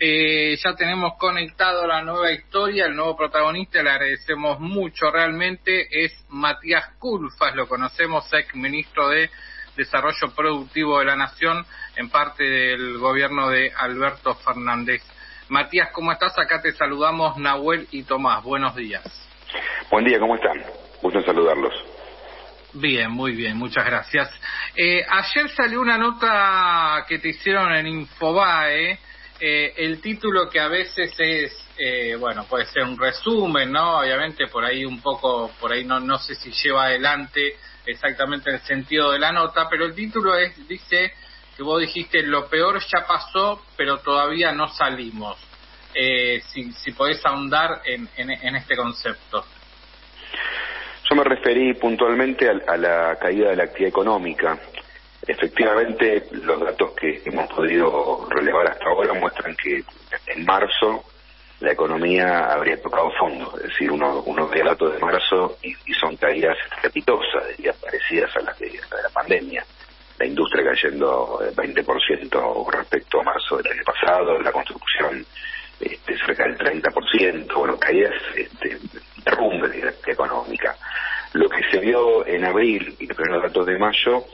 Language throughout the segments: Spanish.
Eh, ya tenemos conectado la nueva historia, el nuevo protagonista, le agradecemos mucho realmente, es Matías Culfas, lo conocemos, ex ministro de Desarrollo Productivo de la Nación, en parte del gobierno de Alberto Fernández. Matías, ¿cómo estás? Acá te saludamos Nahuel y Tomás, buenos días. Buen día, ¿cómo están? Gusto en saludarlos. Bien, muy bien, muchas gracias. Eh, ayer salió una nota que te hicieron en Infobae, eh, el título que a veces es, eh, bueno, puede ser un resumen, ¿no? Obviamente por ahí un poco, por ahí no, no sé si lleva adelante exactamente el sentido de la nota, pero el título es, dice que vos dijiste, lo peor ya pasó, pero todavía no salimos. Eh, si, si podés ahondar en, en, este concepto. Yo me referí puntualmente a, a la caída de la actividad económica Efectivamente, los datos que hemos podido relevar hasta ahora muestran que en marzo la economía habría tocado fondo, es decir, uno, uno ve el dato de marzo y, son caídas estrepitosas, parecidas a las de, la pandemia. La industria cayendo 20% respecto a marzo del año pasado, la construcción este, cerca del 30%, bueno, caídas este, derrumbe económica. Lo que se vio en abril y los primeros datos de mayo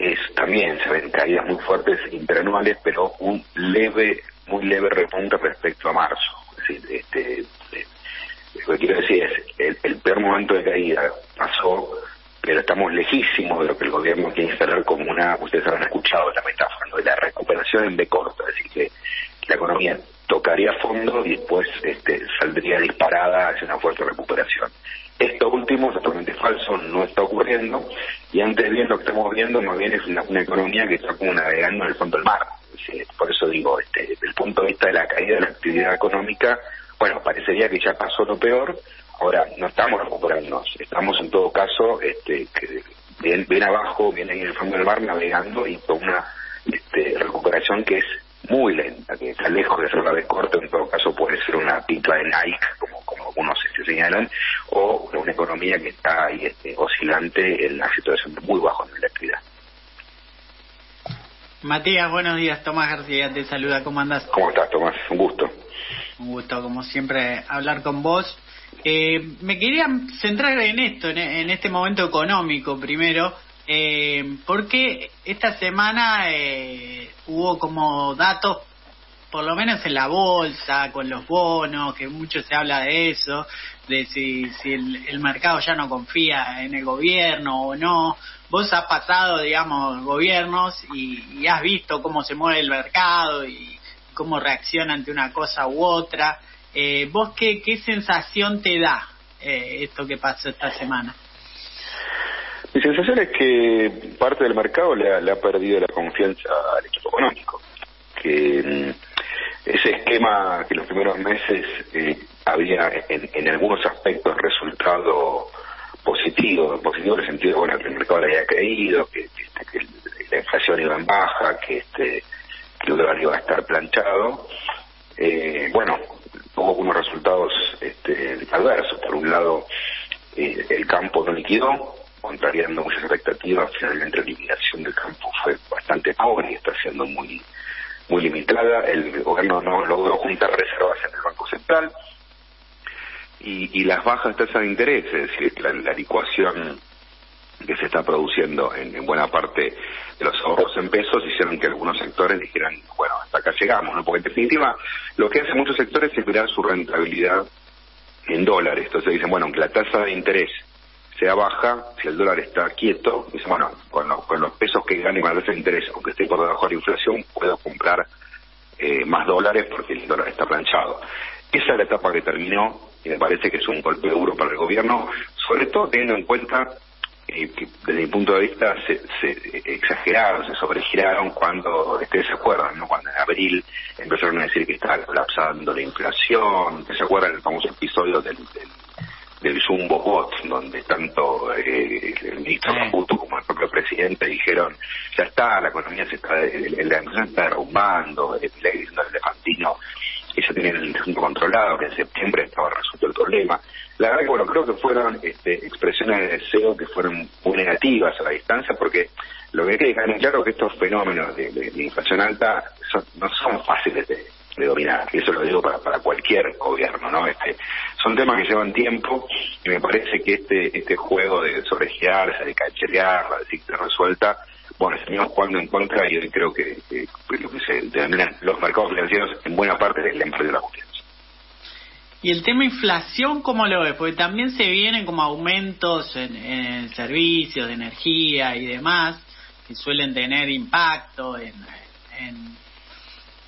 es también se ven caídas muy fuertes interanuales, pero un leve, muy leve repunte respecto a marzo. Es decir, este, eh, lo que quiero decir es, el, el peor momento de caída pasó, pero estamos lejísimos de lo que el gobierno quiere instalar como una, ustedes habrán escuchado la metáfora, de la recuperación en B corta, es decir, que la economía tocaría fondo y después este, saldría disparada hacia una fuerte recuperación. Esto último es totalmente falso, no está ocurriendo, y antes bien lo que estamos viendo más bien es una, economía que está como navegando en el fondo del mar. Por eso digo, este, desde el punto de vista de la caída de la actividad económica, bueno, parecería que ya pasó lo peor, ahora no estamos recuperándonos, estamos en todo caso este, que bien, abajo, bien ahí en el fondo del mar navegando y con una este, recuperación que es muy lenta, que está lejos de ser la de corto, en todo caso puede ser una pipa de Nike, como, como algunos se señalan, o una economía que está ahí este, oscilante en la situación muy bajo en la actividad. Matías, buenos días. Tomás García te saluda. ¿Cómo andas? ¿Cómo estás, Tomás? Un gusto. Un gusto, como siempre, hablar con vos. Eh, me quería centrar en esto, en, este momento económico primero, eh, porque esta semana eh, hubo como datos por lo menos en la bolsa, con los bonos, que mucho se habla de eso, de si, si el, mercado ya no confía en el gobierno o no. Vos has pasado, digamos, gobiernos y, has visto cómo se mueve el mercado y cómo reacciona ante una cosa u otra. Eh, ¿Vos qué, qué sensación te da eh, esto que pasó esta semana? Mi sensación es que parte del mercado le ha, le ha perdido la confianza al equipo económico, que mm, ese esquema que los primeros meses eh, había en, algunos aspectos resultado positivo, positivo en el sentido bueno, que el mercado le había caído, que, este, la inflación iba en baja, que este que el dólar iba a estar planchado. Eh, bueno, tuvo unos resultados este, adversos. Por un lado, eh, el campo no liquidó, contrariando muchas expectativas. Finalmente, la eliminación del campo fue bastante pobre y está siendo muy muy limitada, el gobierno no logró juntar reservas en el Banco Central y, las bajas tasas de interés, es decir, la, la licuación que se está produciendo en, buena parte de los ahorros en pesos hicieron que algunos sectores dijeran, bueno, hasta acá llegamos, ¿no? Porque en definitiva lo que hacen muchos sectores es mirar su rentabilidad en dólares. Entonces dicen, bueno, aunque la tasa de interés sea baja, si el dólar está quieto, dice, bueno, con los, con los pesos que gane tasa de interés, aunque esté por debajo de la inflación, puedo comprar eh, más dólares porque el dólar está planchado. Esa es la etapa que terminó y me parece que es un golpe duro para el gobierno, sobre todo teniendo en cuenta eh, que desde mi punto de vista se, exageraron, se sobregiraron cuando, ustedes se acuerdan, ¿no? cuando en abril empezaron a decir que estaba colapsando la inflación, ¿se acuerdan el famoso episodio del Jumbo Bot, donde tanto eh, el ministro Caputo como el propio presidente dijeron, ya está, la economía se está, la empresa está derrumbando, el diciendo al elefantino que ya tienen el asunto controlado, que en septiembre estaba resuelto el problema. La verdad que, bueno, creo que fueron este, expresiones de deseo que fueron muy negativas a la distancia, porque lo que hay que dejar en claro es que estos fenómenos de, inflación alta no son fáciles de, de dominar. Y eso lo digo para, para cualquier gobierno, ¿no? Este, son temas que llevan tiempo y me parece que este este juego de sobregiarse, de cacherear, de que resuelta, bueno, seguimos jugando en contra y hoy creo que, lo que se denominan los mercados financieros en buena parte le han perdido la confianza. Y el tema inflación, ¿cómo lo ves? Porque también se vienen como aumentos en, en servicios de energía y demás, que suelen tener impacto en, en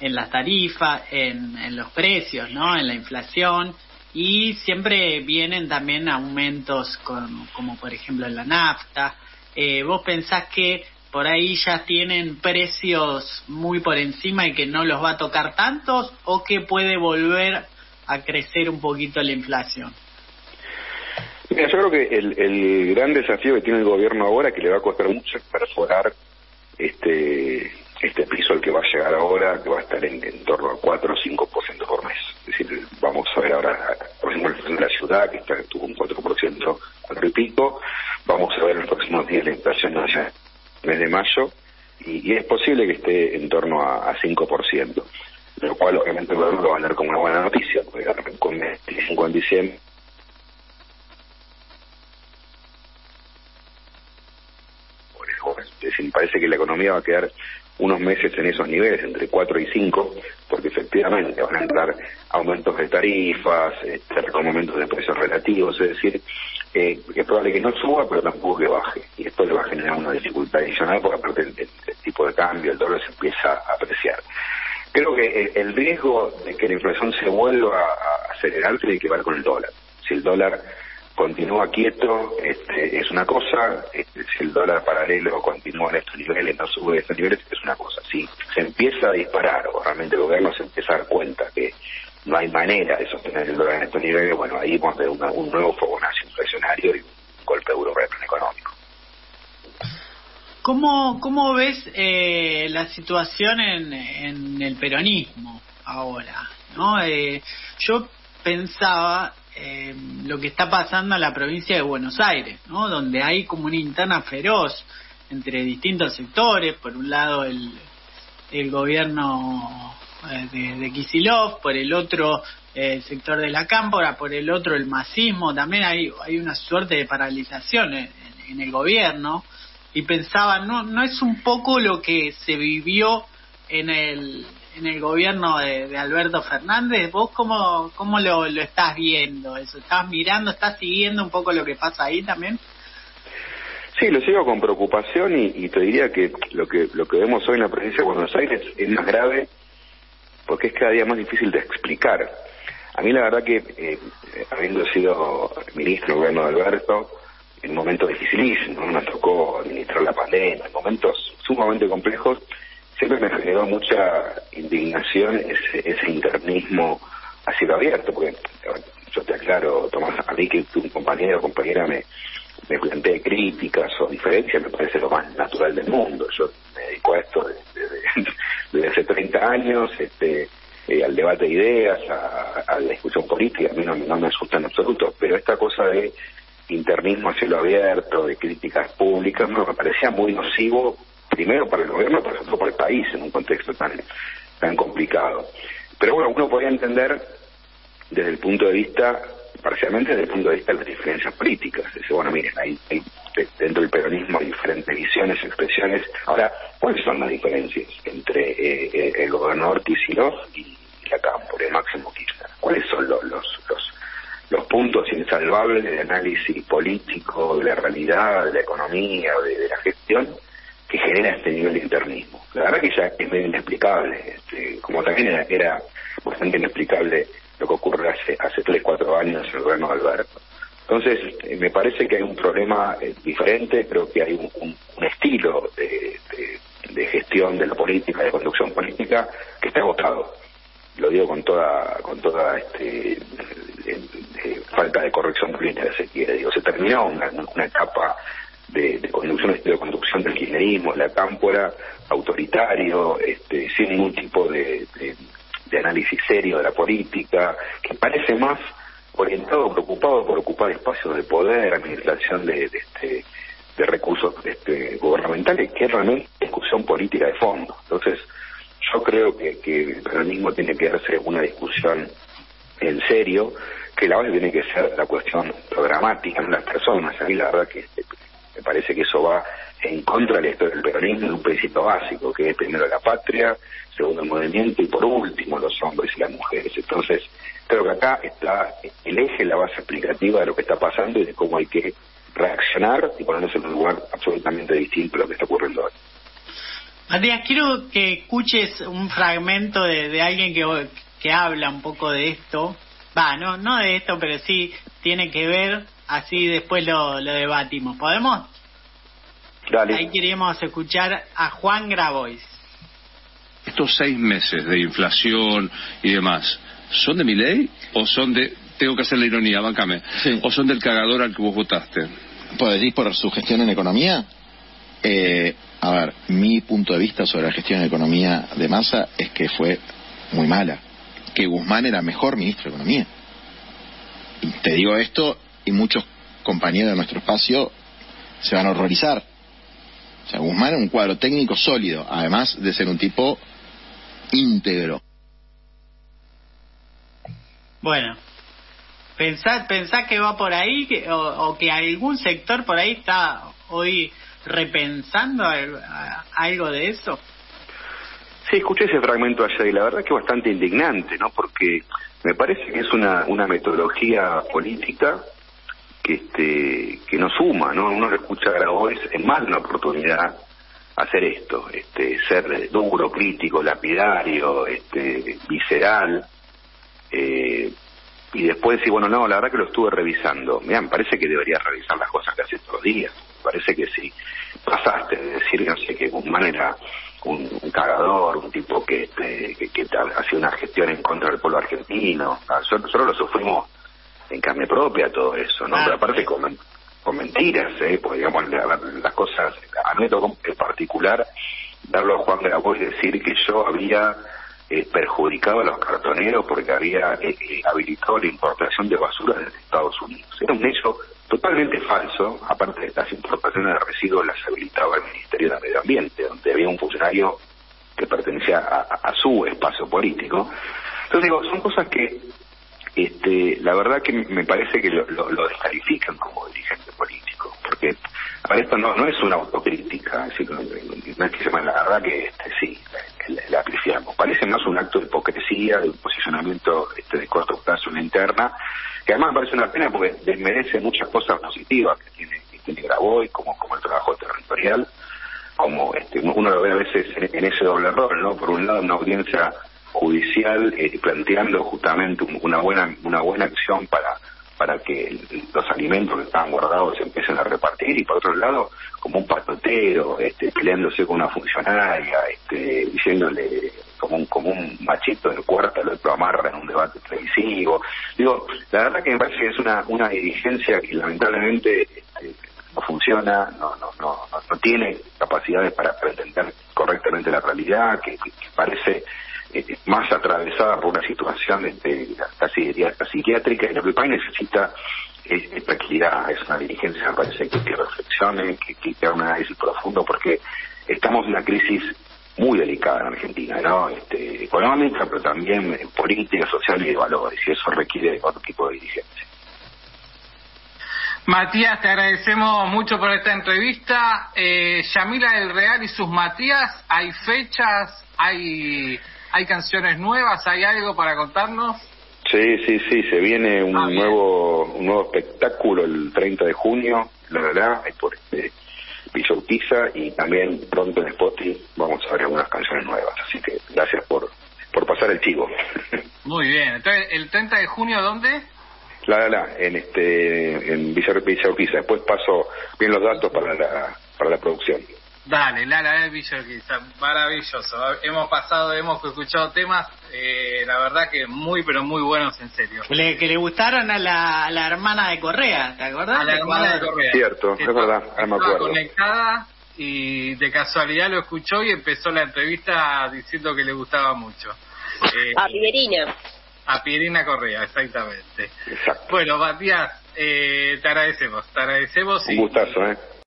en las tarifas, en, en los precios, ¿no? En la inflación y siempre vienen también aumentos como por ejemplo en la nafta. Eh, ¿Vos pensás que por ahí ya tienen precios muy por encima y que no los va a tocar tantos o que puede volver a crecer un poquito la inflación? Mira, yo creo que el, el gran desafío que tiene el gobierno ahora, que le va a costar mucho, es perforar este este piso al que va a llegar ahora, que va a estar en, torno al 4 o 5% por mes. Es decir, vamos a ver ahora, por ejemplo, en la ciudad, que está, tuvo un 4% al y pico, vamos a ver en los próximos días la inflación nacional, mes de mayo, y, es posible que esté en torno a, a 5%, lo cual obviamente lo va a ver como una buena noticia, porque con 25 en diciembre. Parece que la economía va a quedar unos meses en esos niveles, entre 4 y 5, porque efectivamente van a entrar aumentos de tarifas, este, aumentos de precios relativos, es decir, eh, es probable que no suba, pero tampoco que baje. Y esto le va a generar una dificultad adicional porque aparte el, tipo de cambio, el dólar se empieza a apreciar. Creo que el, riesgo de que la inflación se vuelva a acelerar tiene que ver con el dólar. Si el dólar continúa quieto este, es una cosa, este, si el dólar paralelo continúa en estos niveles, no sube de estos niveles, es una cosa. Si se empieza a disparar o realmente el gobierno se empieza a dar cuenta que no hay manera de sostener el dólar en estos niveles, bueno, ahí vamos a ver un nuevo fogonazo inflacionario y un golpe duro para el plan económico. ¿Cómo, cómo ves eh, la situación en, en el peronismo ahora? ¿no? Eh, yo pensaba eh, lo que está pasando en la provincia de Buenos Aires, ¿no? donde hay como una interna feroz entre distintos sectores, por un lado el, el gobierno eh, de, de Kisilov, por el otro eh, el sector de la cámpora, por el otro el masismo, también hay, hay una suerte de paralización en, en el gobierno y pensaba, ¿no, ¿no es un poco lo que se vivió en el en el gobierno de, Alberto Fernández. ¿Vos cómo, cómo lo, lo estás viendo eso? ¿Estás mirando, estás siguiendo un poco lo que pasa ahí también? Sí, lo sigo con preocupación y, te diría que lo que lo que vemos hoy en la provincia de Buenos Aires es más grave porque es cada día más difícil de explicar. A mí la verdad que, eh, habiendo sido ministro del gobierno de Alberto, en momentos dificilísimos, nos tocó administrar la pandemia, en momentos sumamente complejos, siempre me generó mucha indignación ese, ese internismo a cielo abierto, porque yo te aclaro, Tomás, a mí que tu compañero o compañera me, me plantee críticas o diferencias, me parece lo más natural del mundo. Yo me dedico a esto desde, hace 30 años, este, eh, al debate de ideas, a, la discusión política, a mí no, no me asusta en absoluto, pero esta cosa de internismo a cielo abierto, de críticas públicas, me parecía muy nocivo primero para el gobierno, pero otro para el país en un contexto tan, tan complicado. Pero bueno, uno podría entender desde el punto de vista, parcialmente desde el punto de vista de las diferencias políticas. Dice, bueno, miren, hay, dentro del peronismo hay diferentes visiones, expresiones. Ahora, ¿cuáles son las diferencias entre eh, eh, el gobernador Kicillof y la Cámpora, el Máximo Kirchner? ¿Cuáles son los, los, los, puntos insalvables de análisis político, de la realidad, de la economía, de la gestión? Que genera este nivel de internismo. La verdad que ya es medio inexplicable, este, como también era, bastante inexplicable lo que ocurre hace, hace 3, 4 años en el gobierno de Alberto. Entonces, eh, me parece que hay un problema eh, diferente, creo que hay un, estilo de, gestión de la política, de conducción política, que está agotado. Lo digo con toda con toda este, eh, falta de corrección política, se quiere. Digo, se terminó una etapa de, de conducción, de conducción del kirchnerismo, la cámpora, autoritario, este, sin ningún tipo de, análisis serio de la política, que parece más orientado, preocupado por ocupar espacios de poder, administración de, este, de recursos este, gubernamentales, que realmente discusión política de fondo. Entonces, yo creo que, que el peronismo tiene que darse una discusión en serio, que la base tiene que ser la cuestión programática, en las personas. A mí la verdad que este, me parece que eso va en contra de la historia del peronismo de un principio básico, que es primero la patria, segundo el movimiento y por último los hombres y las mujeres. Entonces, creo que acá está el eje, la base explicativa de lo que está pasando y de cómo hay que reaccionar y ponerse en un lugar absolutamente distinto a lo que está ocurriendo hoy. Matías, quiero que escuches un fragmento de, de alguien que, que habla un poco de esto. Va, no, no de esto, pero sí tiene que ver, así después lo, lo debatimos. ¿Podemos? Dale. Ahí queríamos escuchar a Juan Grabois. Estos seis meses de inflación y demás, ¿son de mi ley o son de, tengo que hacer la ironía, bancame, Sí. o son del cagador al que vos votaste? ¿Puedo decir por su gestión en economía? Eh, a ver, mi punto de vista sobre la gestión en economía de Massa es que fue muy mala. Que Guzmán era mejor ministro de Economía. Y te digo esto y muchos compañeros de nuestro espacio se van a horrorizar. O sea, Guzmán era un cuadro técnico sólido, además de ser un tipo íntegro. Bueno, pensá, pensá que va por ahí que, o, o que algún sector por ahí está hoy repensando a- algo de eso. Sí, escuché ese fragmento ayer y la verdad que es bastante indignante, ¿no? Porque me parece que es una, una metodología política que este que no suma, ¿no? Uno lo escucha a Grabois en más de una oportunidad hacer esto, este ser duro, crítico, lapidario, este visceral, eh, y después decir, bueno, no, la verdad que lo estuve revisando. Mira, me parece que deberías revisar las cosas que todos los días. Parece que si pasaste de decir, no sé, que Guzmán era un, un cagador, un tipo que, este, que, que hacía una gestión en contra del pueblo argentino. Nosotros lo sufrimos en carne propia todo eso, ¿no? Ah, Pero aparte con, men- con mentiras, ¿eh? Porque, digamos, la- la- las cosas, a mí me tocó en particular darlo a Juan Grabois y decir que yo había eh, perjudicado a los cartoneros porque había eh, eh, habilitado la importación de basura desde Estados Unidos. Era un hecho totalmente falso, aparte de las importaciones de residuos las habilitaba el Ministerio de Medio Ambiente, donde había un funcionario que pertenecía a- a su espacio político. Entonces digo, son cosas que este, la verdad que me parece que lo, lo- descalifican como dirigente político, porque a esto no, no es una autocrítica, es decir, no, es que se me la verdad que este, sí, la, la apifiamos. parece más un acto de hipocresía, de un posicionamiento este, de corto plazo en la interna, que además me parece una pena porque desmerece muchas cosas positivas que tiene, que tiene Graboy, como, como el trabajo territorial, como este, uno lo ve a veces en, en ese doble rol, ¿no? Por un lado, una audiencia judicial eh, planteando justamente un- una buena una buena acción para para que los alimentos que estaban guardados se empiecen a repartir y por otro lado como un patotero este, peleándose con una funcionaria este, diciéndole como un como un machito del cuarto lo amarra en un debate televisivo. Digo la verdad que me parece que es una una dirigencia que lamentablemente este, no funciona, no, no, no, no, tiene capacidades para, entender correctamente la realidad, que parece eh, más atravesada por una situación este, casi psiquiátrica, y lo que el país necesita es, tranquilidad, es una dirigencia, parece que, que reflexione, que, que, que haga un análisis profundo, porque estamos en una crisis muy delicada en Argentina, ¿no? Este, económica, pero también eh, política, social y de valores, y eso requiere otro tipo de dirigencia. Matías, te agradecemos mucho por esta entrevista. Eh, Yamila del Real y sus Matías, ¿hay fechas? ¿Hay, ¿Hay canciones nuevas? ¿Hay algo para contarnos? Sí, sí, sí, se viene un Ah, nuevo un nuevo espectáculo el 30 de junio, la verdad, por este Urquiza y también pronto en Spotify vamos a ver algunas canciones nuevas, así que gracias por por pasar el chivo. Muy bien. Entonces, ¿el 30 de junio dónde? la, la, la, en este en Villa, Villa Urquiza, después paso bien los datos para la para la producción. Dale, Lala del Villa Urquiza. Maravilloso. Hemos pasado, hemos escuchado temas, eh, la verdad que muy, pero muy buenos, en serio. Que le, que le gustaron a la, a la hermana de Correa, ¿te acordás? A la hermana de Correa. Cierto, Que es verdad, ahora me estaba acuerdo. conectada y de casualidad lo escuchó y empezó la entrevista diciendo que le gustaba mucho. Eh, A Piberina. a Pierina Correa, exactamente. Exacto. Bueno, Matías, eh, te agradecemos, te agradecemos Un y gustazo, ¿eh?